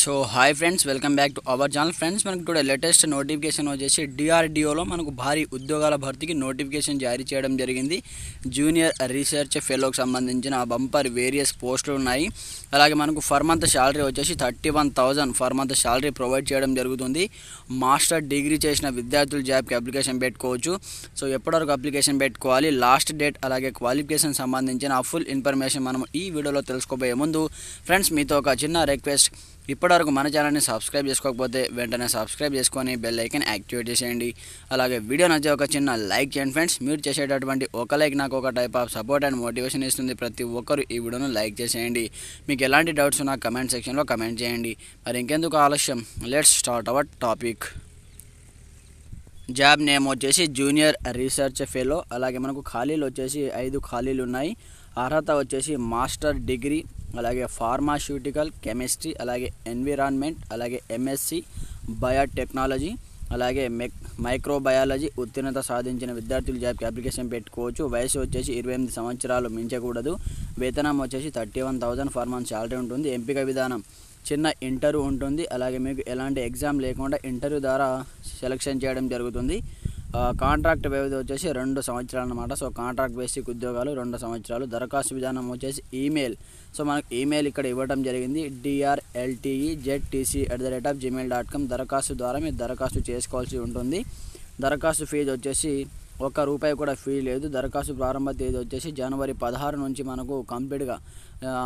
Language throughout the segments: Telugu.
So hi friends welcome back to our channel. Friends మనకు కూడా లేటెస్ట్ నోటిఫికేషన్ వచ్చేసి డిఆర్డిఓలో మనకు భారీ ఉద్యోగాల భర్తీకి నోటిఫికేషన్ జారీ చేయడం జరిగింది. జూనియర్ రీసెర్చ్ ఫెలోకి సంబంధించిన బంపర్ వేరియస్ పోస్టులు ఉన్నాయి. అలాగే మనకు ఫర్ మంత్ శాలరీ వచ్చేసి thirty one thousand per month salary provide చేయడం జరుగుతుంది. మాస్టర్ డిగ్రీ చేసిన విద్యార్థులు జాబ్కి అప్లికేషన్ పెట్టుకోవచ్చు. సో ఎప్పటివరకు అప్లికేషన్ పెట్టుకోవాలి లాస్ట్ డేట్ అలాగే క్వాలిఫికేషన్ సంబంధించిన ఫుల్ ఇన్ఫర్మేషన్ మనం ఈ వీడియోలో తెలుసుకోబోయే ముందు ఫ్రెండ్స్ మీతో ఒక చిన్న రిక్వెస్ట్. ఇప్పటివరకు మన ఛానల్ని సబ్స్క్రైబ్ చేసుకోకపోతే వెంటనే సబ్స్క్రైబ్ చేసుకొని బెల్ ఐకన్ యాక్టివేట్ చేసేయండి. అలాగే వీడియో నచ్చే ఒక చిన్న లైక్ చేయండి ఫ్రెండ్స్. మీరు చేసేటటువంటి ఒక లైక్ నాకు ఒక type of support and motivation ఇస్తుంది. ప్రతి ఒక్కరు ఈ వీడియోను లైక్ చేసేయండి. మీకు ఎలాంటి డౌట్స్ ఉన్నా కమెంట్ సెక్షన్లో కమెంట్ చేయండి. మరి ఇంకెందుకు ఆలస్యం? Let's start our topic job name వచ్చేసి జూనియర్ రీసెర్చ్ ఫెలో. అలాగే మనకు ఖాళీలు వచ్చేసి ఐదు ఖాళీలు ఉన్నాయి. అర్హత వచ్చేసి మాస్టర్ డిగ్రీ. అలాగే ఫార్మాస్యూటికల్ కెమిస్ట్రీ అలాగే ఎన్విరాన్మెంట్ అలాగే ఎంఎస్సి బయోటెక్నాలజీ అలాగే మెక్ మైక్రోబయాలజీ ఉత్తీర్ణత సాధించిన విద్యార్థులు జాబ్కి అప్లికేషన్ పెట్టుకోవచ్చు. వయసు వచ్చేసి ఇరవై ఎనిమిది సంవత్సరాలు మించకూడదు. వేతనం వచ్చేసి thirty one thousand for month salary ఉంటుంది. ఎంపిక విధానం చిన్న ఇంటర్వ్యూ ఉంటుంది. అలాగే మీకు ఎలాంటి ఎగ్జామ్ లేకుండా ఇంటర్వ్యూ ద్వారా సెలెక్షన్ చేయడం జరుగుతుంది. కాంట్రాక్ట్ వ్యవధి వచ్చేసి రెండు సంవత్సరాలు అనమాట సో కాంట్రాక్ట్ బేసిక్ ఉద్యోగాలు రెండు సంవత్సరాలు. దరఖాస్తు విధానం వచ్చేసి ఈమెయిల్. సో మనకు ఈమెయిల్ ఇక్కడ ఇవ్వడం జరిగింది. DRLTE ZTC at the rate of Gmail dot com దరఖాస్తు ద్వారా మీరు దరఖాస్తు చేసుకోవాల్సి ఉంటుంది. దరఖాస్తు ఫీజు వచ్చేసి ఒక్క రూపాయి కూడా ఫీ లేదు. దరఖాస్తు ప్రారంభ తేదీ వచ్చేసి జనవరి పదహారు నుంచి మనకు కంప్లీట్గా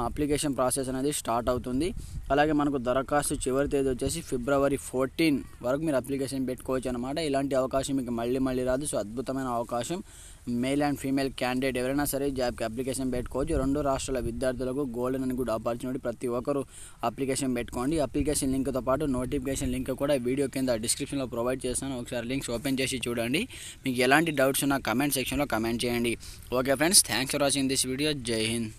అప్లికేషన్ ప్రాసెస్ అనేది స్టార్ట్ అవుతుంది. అలాగే మనకు దరఖాస్తు చివరి తేదీ వచ్చేసి ఫిబ్రవరి ఫోర్టీన్ వరకు మీరు అప్లికేషన్ పెట్టుకోవచ్చు అనమాట ఇలాంటి అవకాశం మీకు మళ్ళీ మళ్ళీ రాదు. సో అద్భుతమైన అవకాశం. మేల్ అండ్ ఫీమేల్ క్యాండిడేట్ ఎవరైనా సరే జాబ్కి అప్లికేషన్ పెట్టుకోవచ్చు. రెండు రాష్ట్రాల విద్యార్థులకు గోల్డెన్ అండ్ గుడ్ ఆపర్చునిటీ ప్రతి ఒక్కరు అప్లికేషన్ పెట్టుకోండి. అప్లికేషన్ లింక్తో పాటు నోటిఫికేషన్ లింక్ కూడా వీడియో కింద డిస్క్రిప్షన్లో ప్రొవైడ్ చేస్తాను. ఒకసారి లింక్స్ ఓపెన్ చేసి చూడండి. మీకు ఎలాంటి డౌట్స్ ఉన్నా కమెంట్ సెక్షన్లో కమెంట్ చేయండి. Okay friends thanks for watching this video జై హింద్